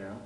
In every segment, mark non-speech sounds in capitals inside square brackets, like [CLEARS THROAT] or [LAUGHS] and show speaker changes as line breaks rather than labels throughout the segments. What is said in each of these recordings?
Cheryl?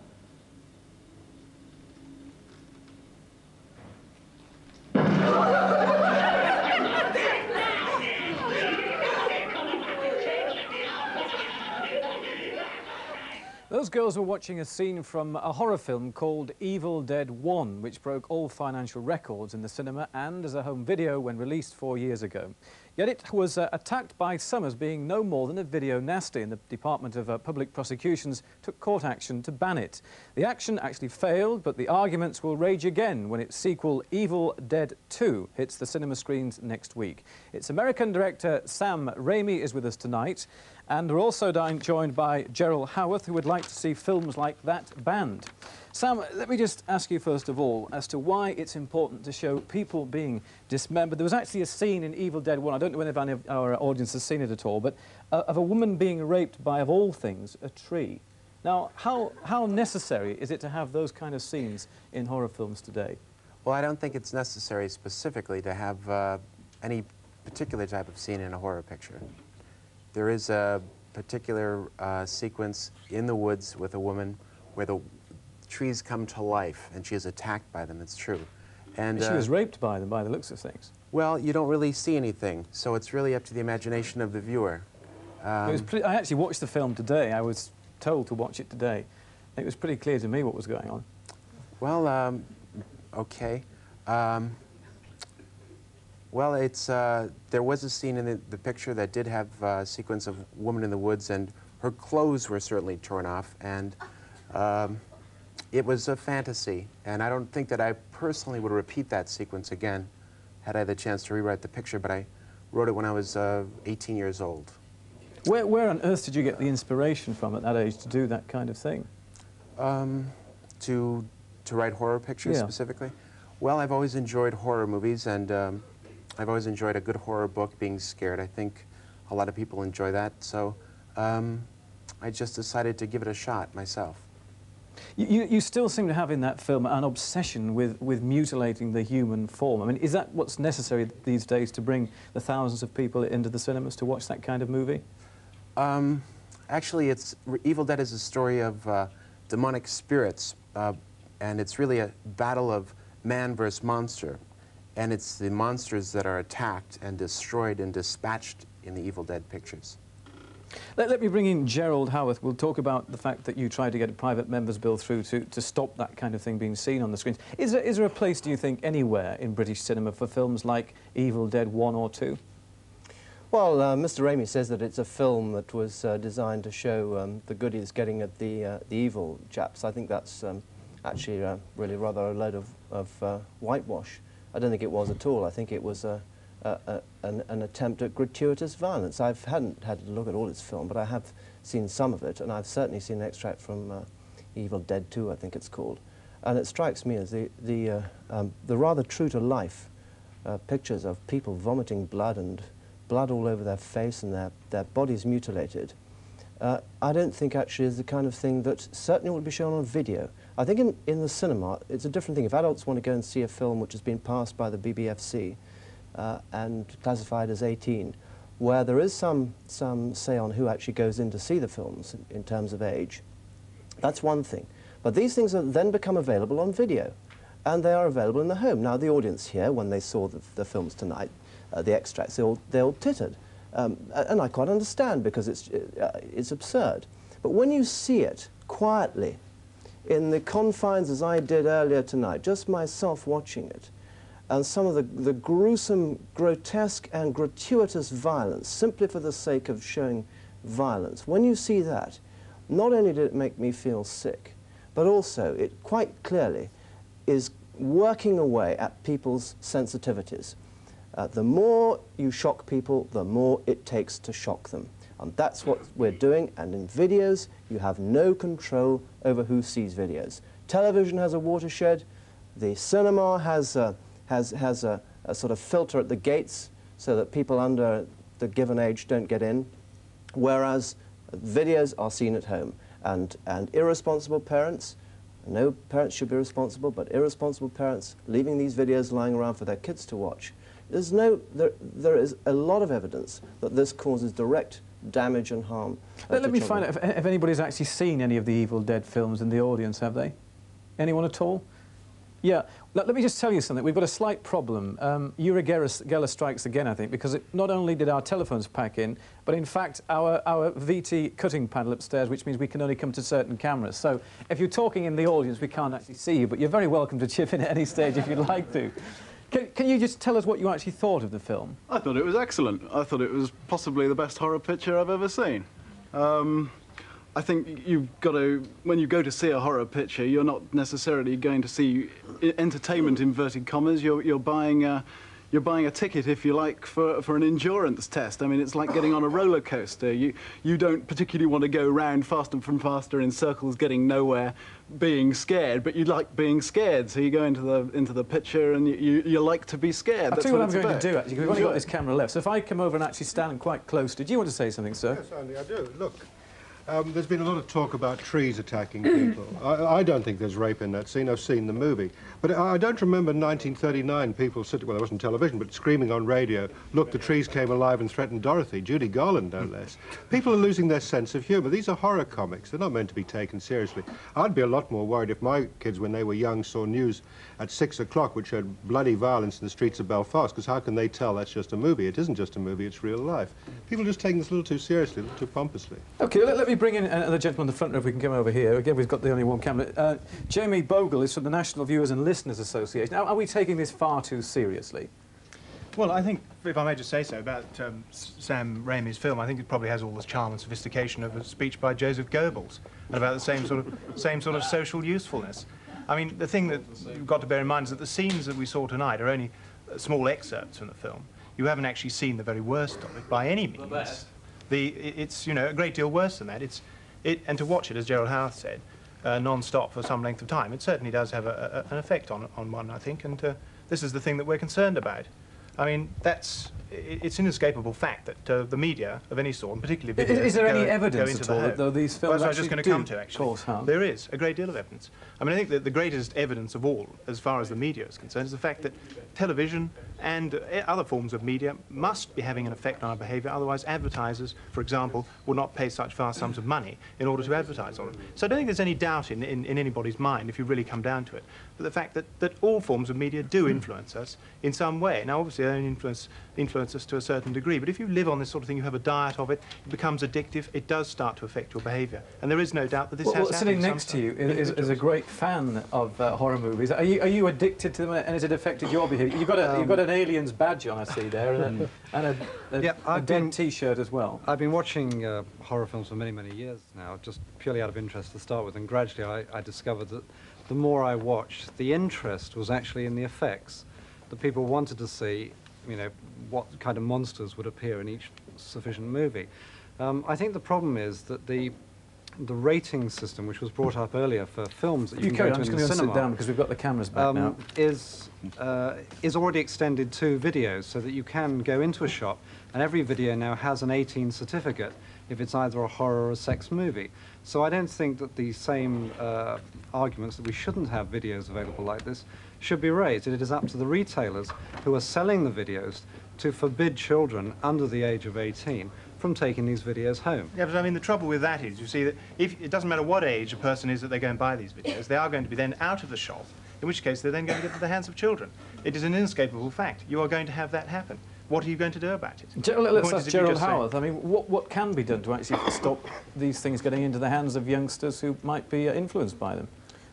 Those girls were watching a scene from a horror film called Evil Dead 1, which broke all financial records in the cinema and as a home video when released four years ago. Yet it was uh, attacked by some as being no more than a video nasty, and the Department of uh, Public Prosecutions took court action to ban it. The action actually failed, but the arguments will rage again when its sequel, Evil Dead 2, hits the cinema screens next week. Its American director Sam Raimi is with us tonight, and we're also joined by Gerald Howarth, who would like to see films like that banned. Sam, let me just ask you first of all as to why it's important to show people being dismembered. There was actually a scene in Evil Dead 1, I don't know if any of our audience has seen it at all, but uh, of a woman being raped by, of all things, a tree. Now, how, how necessary is it to have those kind of scenes in horror films today?
Well, I don't think it's necessary specifically to have uh, any particular type of scene in a horror picture. There is a particular uh, sequence in the woods with a woman where the trees come to life and she is attacked by them, it's true.
And she uh, was raped by them by the looks of things.
Well, you don't really see anything, so it's really up to the imagination of the viewer.
Um, I actually watched the film today. I was told to watch it today. It was pretty clear to me what was going on.
Well, um, okay. Um, well, it's, uh, there was a scene in the, the picture that did have a sequence of woman in the woods, and her clothes were certainly torn off, and um, it was a fantasy. And I don't think that I personally would repeat that sequence again had I the chance to rewrite the picture, but I wrote it when I was uh, 18 years old.
Where, where on earth did you get the inspiration from at that age to do that kind of thing?
Um, to, to write horror pictures yeah. specifically? Well, I've always enjoyed horror movies, and um, I've always enjoyed a good horror book, being scared. I think a lot of people enjoy that, so um, I just decided to give it a shot myself.
You, you still seem to have in that film an obsession with, with mutilating the human form. I mean, is that what's necessary these days to bring the thousands of people into the cinemas to watch that kind of movie?
Um, actually, it's, Evil Dead is a story of uh, demonic spirits, uh, and it's really a battle of man versus monster and it's the monsters that are attacked and destroyed and dispatched in the Evil Dead pictures.
Let, let, me bring in Gerald Howarth. We'll talk about the fact that you tried to get a private members bill through to, to stop that kind of thing being seen on the screens. Is there, is there a place, do you think, anywhere in British cinema for films like Evil Dead 1 or 2?
Well, uh, Mr. Raimi says that it's a film that was uh, designed to show um, the goodies getting at the, uh, the evil chaps. I think that's um, actually uh, really rather a load of, of uh, whitewash. I don't think it was at all. I think it was a, a, an, an, attempt at gratuitous violence. I hadn't had a look at all its film, but I have seen some of it, and I've certainly seen an extract from uh, Evil Dead 2, I think it's called. And it strikes me as the, the, uh, um, the rather true-to-life uh, pictures of people vomiting blood and blood all over their face and their, their bodies mutilated. Uh, I don't think actually is the kind of thing that certainly would be shown on video. I think in, in the cinema, it's a different thing. If adults want to go and see a film which has been passed by the BBFC uh, and classified as 18, where there is some, some say on who actually goes in to see the films in, in terms of age, that's one thing. But these things then become available on video, and they are available in the home. Now, the audience here, when they saw the, the films tonight, uh, the extracts, they all, they all tittered. Um, and I quite understand, because it's, uh, it's absurd. But when you see it quietly, in the confines as I did earlier tonight, just myself watching it, and some of the, the gruesome, grotesque and gratuitous violence, simply for the sake of showing violence. When you see that, not only did it make me feel sick, but also it quite clearly is working away at people's sensitivities. Uh, the more you shock people, the more it takes to shock them. And that's what we're doing. And in videos, you have no control over who sees videos. Television has a watershed. The cinema has, a, has, has a, a sort of filter at the gates so that people under the given age don't get in, whereas videos are seen at home. And, and irresponsible parents, no parents should be responsible, but irresponsible parents leaving these videos lying around for their kids to watch, there's no, there, there is a lot of evidence that this causes direct damage and harm. uh,
Let, let me
children.
find out if, if anybody's actually seen any of the Evil Dead films in the audience, have they? Anyone at all? Yeah. Let, let me just tell you something. We've got a slight problem. Um, Geller strikes again, I think, because it, not only did our telephones pack in, but in fact our, our VT cutting panel upstairs, which means we can only come to certain cameras. So if you're talking in the audience, we can't actually see you, but you're very welcome to chip in at any stage if you'd like to. Can, can you just tell us what you actually thought of the film?
I thought it was excellent. I thought it was possibly the best horror picture I've ever seen. Um, I think you've got to, when you go to see a horror picture, you're not necessarily going to see entertainment inverted commas. You're, you're buying a, you're buying a ticket, if you like, for, for an endurance test. I mean, it's like getting on a roller coaster. You, you don't particularly want to go round faster and faster in circles, getting nowhere, being scared, but you like being scared. So you go into the, into the picture and you, you, you like to be scared.
I'll
That's
tell you what I'm going
about.
to do, actually, because we've only got this camera left. So if I come over and actually stand quite close, did you want to say something, sir?
Yes, Andy, I do. Look, um, there's been a lot of talk about trees attacking people. [CLEARS THROAT] I, I don't think there's rape in that scene. I've seen the movie. But I, I don't remember 1939 people sitting, well, it wasn't television, but screaming on radio, look, the trees came alive and threatened Dorothy. Judy Garland, no less. People are losing their sense of humour. These are horror comics. They're not meant to be taken seriously. I'd be a lot more worried if my kids, when they were young, saw news at six o'clock which showed bloody violence in the streets of Belfast, because how can they tell that's just a movie? It isn't just a movie, it's real life. People are just taking this a little too seriously, a little too pompously.
Okay, let, let me bring in another gentleman on the front row if we can come over here. Again, we've got the only one camera. Uh, Jamie Bogle is from the National Viewers and Listeners Association. Now, are we taking this far too seriously?
Well, I think, if I may just say so, about um, Sam Raimi's film, I think it probably has all the charm and sophistication of a speech by Joseph Goebbels, and about the same sort of, [LAUGHS] same sort of social usefulness. I mean, the thing that you've got to bear in mind is that the scenes that we saw tonight are only uh, small excerpts from the film. You haven't actually seen the very worst of it by any means. The, it's, you know, a great deal worse than that. It's, it, and to watch it, as Gerald Howarth said, uh, non-stop for some length of time, it certainly does have a, a, an effect on, on one, I think, and uh, this is the thing that we're concerned about. I mean, that's it's an inescapable fact that uh, the media of any sort, and particularly
Is-
video,
is there
go-
any evidence at all that though these
Well,
films
that's what I was just going to come to actually.
cause harm?
There is a great deal of evidence. I mean, I think that the greatest evidence of all, as far as the media is concerned, is the fact that television and uh, other forms of media must be having an effect on our behaviour. Otherwise, advertisers, for example, will not pay such vast sums of money in order to advertise on it. So I don't think there's any doubt in, in, in anybody's mind, if you really come down to it, but the fact that, that all forms of media do influence us in some way. Now, obviously, they only influence, influence us to a certain degree, but if you live on this sort of thing, you have a diet of it, it becomes addictive, it does start to affect your behaviour. And there is no doubt that this
Well,
has
well, sitting next to you is, is, a great fan of uh, horror movies. Are you, are you addicted to them and has it affected your behaviour? You've got, a, you've got an Aliens badge on, I see there, and a, and a, a,
Yeah,
a dead T-shirt as well.
I've been watching uh, horror films for many, many years now, just purely out of interest to start with, and gradually I, I discovered that the more I watched, the interest was actually in the effects. The people wanted to see, you know, what kind of monsters would appear in each sufficient movie. Um, I think the problem is that the the rating system, which was brought up earlier for films that you,
You
can go
on, I'm
to
just
in the
to
cinema,
sit down because we've got the cameras back
um,
now.
is uh, is already extended to videos, so that you can go into a shop and every video now has an 18 certificate if it's either a horror or a sex movie. So I don't think that the same uh, arguments that we shouldn't have videos available like this should be raised. It is up to the retailers who are selling the videos to forbid children under the age of 18 from taking these videos home.
Yeah, but I mean, the trouble with that is, you see, that if it doesn't matter what age a person is that they go and buy these videos, they are going to be then out of the shop, in which case they're then going to get into the hands of children. It is an inescapable fact. You are going to have that happen. What are you going to do about it?
Ger-
The
let's ask
is, if you
Gerald
just say-
Howarth. I mean, what, what can be done to actually stop these things getting into the hands of youngsters who might be uh, influenced by them?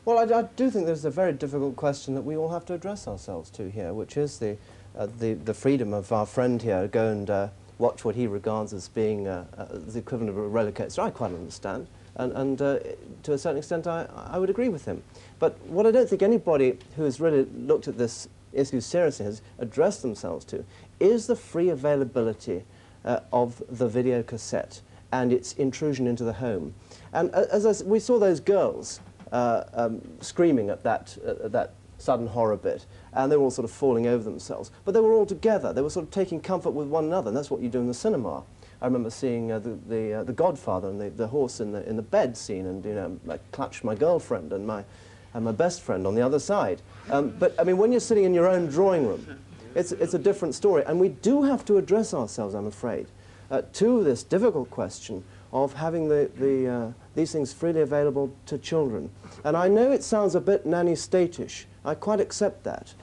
Well, I, I do think there's a very difficult question that we all have to address ourselves to here, which is the, uh, the, the freedom of our friend here go and uh, watch what he regards as being uh, uh, the equivalent of a roller coaster. I quite understand, and, and uh, to a certain extent I, I would agree with him. But what I don't think anybody who has really looked at this issue seriously has addressed themselves to is the free availability uh, of the video cassette and its intrusion into the home. And uh, as I we saw those girls uh, um, screaming at that, uh, at that sudden horror bit, and they were all sort of falling over themselves. But they were all together. They were sort of taking comfort with one another, and that's what you do in the cinema. I remember seeing uh, the, the, uh, the Godfather and the, the horse in the, in the bed scene, and you know, I clutched my girlfriend and my, and my best friend on the other side. Um, but I mean, when you're sitting in your own drawing room, it's, it's a different story, and we do have to address ourselves, I'm afraid. uh, to this difficult question of having the, the, uh, these things freely available to children. And I know it sounds a bit nanny statish. I quite accept that.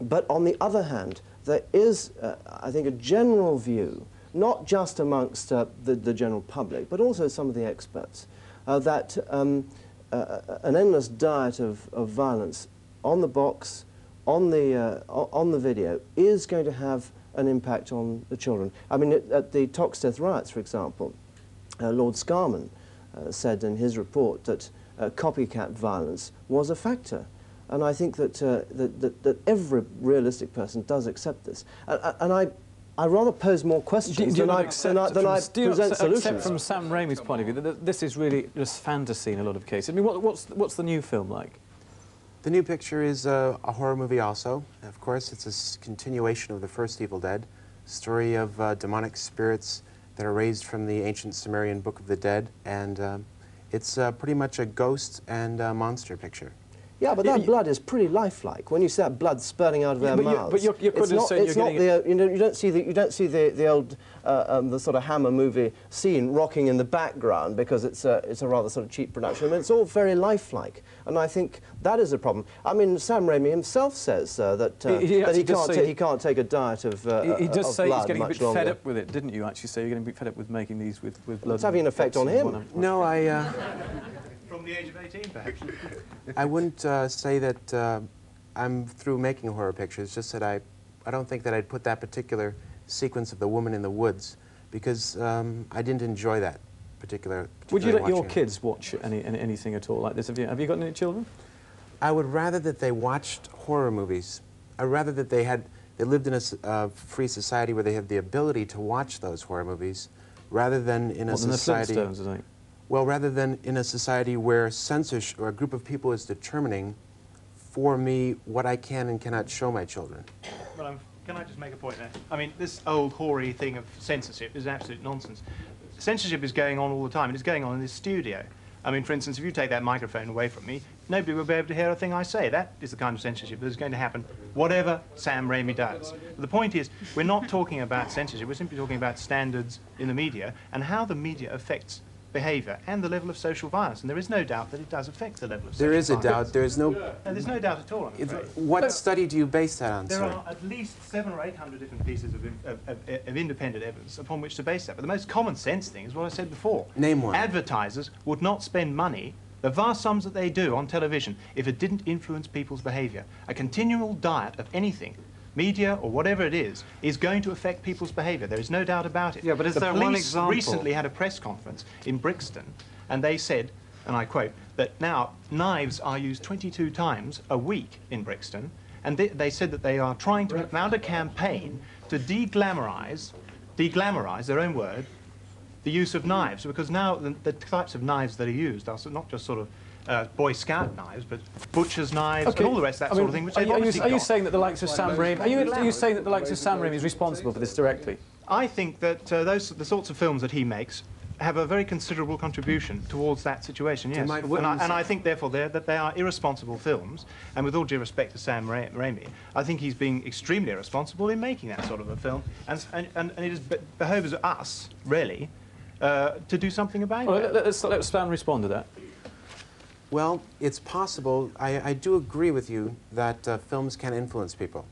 But on the other hand, there is, uh, I think, a general view, not just amongst uh, the, the general public, but also some of the experts, uh, that um, uh, an endless diet of, of violence on the box, on the, uh, on the video, is going to have an impact on the children. I mean, at, at the Toxteth riots, for example, uh, Lord Scarman uh, said in his report that uh, copycat violence was a factor. And I think that, uh, that, that, that every realistic person does accept this. And, and I, I rather pose more questions
Do, do you
than, I,
accept,
than I, than I
do
present
accept
solutions.
from Sam Raimi's point of view that this is really just fantasy in a lot of cases? I mean, what, what's, what's the new film like?
The new picture is uh, a horror movie also. Of course, it's a continuation of the first Evil Dead, story of uh, demonic spirits that are raised from the ancient Sumerian Book of the Dead, and um it's uh, pretty much a ghost and uh, monster picture.
Yeah, but that
you-
blood is pretty lifelike. When you see that blood spurting out of
Yeah,
their
but you-
mouths,
but you're- you're
it's not,
saying
it's
you're
not
getting
the, you, know, you don't see the, you don't see the, the old, uh, um, the sort of Hammer movie scene rocking in the background because it's a, it's a rather sort of cheap production. I mean, it's all very lifelike, and I think that is a problem. I mean, Sam Raimi himself says uh, that, uh,
He- he
that he can't,
say-
he can't take a diet of, uh,
He, he does
of
say he's getting a bit
longer.
fed up with it, didn't you, actually say? You're getting a bit fed up with making these with, with blood.
It's having an effect on him.
whatnot.
No, I, uh,
From the age of 18, perhaps. [LAUGHS]
I wouldn't uh, say that uh, I'm through making horror pictures, just that I, I don't think that I'd put that particular sequence of the woman in the woods because um, I didn't enjoy that particular.
Would you let your
watching it.
kids watch any, any, anything at all like this? Have you, have you got any children?
I would rather that they watched horror movies. I'd rather that they had they lived in a uh, free society where they had the ability to watch those horror movies, rather than in a
What, than the
society.
Flintstones, I think.
Well, rather than in a society where censorship or a group of people is determining for me what I can and cannot show my children.
Well, I'm, can I just make a point there? I mean, this old hoary thing of censorship is absolute nonsense. Censorship is going on all the time, and it's going on in this studio. I mean, for instance, if you take that microphone away from me, nobody will be able to hear a thing I say. That is the kind of censorship that is going to happen, whatever Sam Raimi does. But the point is, we're not talking about censorship, we're simply talking about standards in the media and how the media affects behaviour and the level of social violence. And there is no doubt that it does affect the level of
There
social
is a
violence.
doubt. There is no.
No, there's no doubt at all, I'm afraid.
what study do you base that on,
There
sir?
are at least seven or eight hundred different pieces of, of, of, of independent evidence upon which to base that. But the most common sense thing is what I said before.
Name one.
Advertisers would not spend money, the vast sums that they do on television, if it didn't influence people's behaviour. A continual diet of anything, media or whatever it is, is going to affect people's behaviour. There is no doubt about it.
Yeah, but is
the
there
police
one example?
recently had a press conference in Brixton, and they said, and I quote, that now knives are used 22 times a week in Brixton, and they, they said that they are trying to mount a campaign to de-glamorise, de-glamorise, their own word, the use of knives, because now the, the types of knives that are used are not just sort of uh, Boy Scout knives, but butcher's knives and all the rest of that
I
sort
mean,
of thing, which
are you, are you, are you saying that the likes of Sam Raimi... Are you, are you saying that the likes of Sam Raimi is responsible for this directly?
I think that uh, those the sorts of films that he makes have a very considerable contribution towards that situation. Yes, and I, and I think therefore they're, that they are irresponsible films. And with all due respect to Sam Ra- Raimi, I think he's being extremely irresponsible in making that sort of a film. And and, and, and it is be- behoves us really uh, to do something about
Well,
it.
let, us let Sam respond to that.
Well, it's possible. I, I do agree with you that uh, films can influence people.